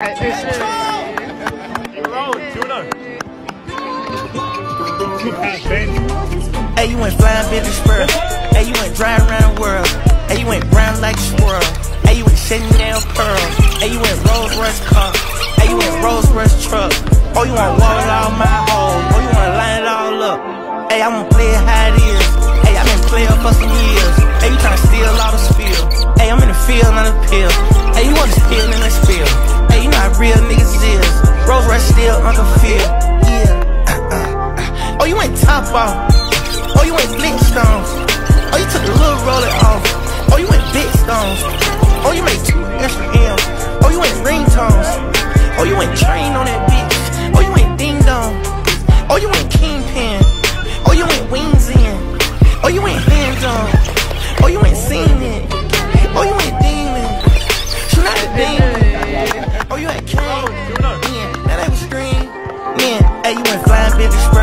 Hey, you went flying bitch spur. Hey, you went driving around the world. Hey, you went brown like a squirrel. Hey, you went down pearls. Hey, you went Rolls Royce car. Hey, you went Rolls Royce truck. Oh, you want wall all my hoes. Oh, you wanna line it all up. Hey, I'm gonna play it how it is. Hey, i been playing for some years. Hey, you tryna steal all the spill. Hey, I'm in the field on the pill. Hey, you want to spill in the spill. Rolls Royce still on the field. Yeah. Uh, uh, uh. oh, you ain't top off. Oh, you went Flintstones. Oh, you took the little roller off. Oh, you ain't big stones. You had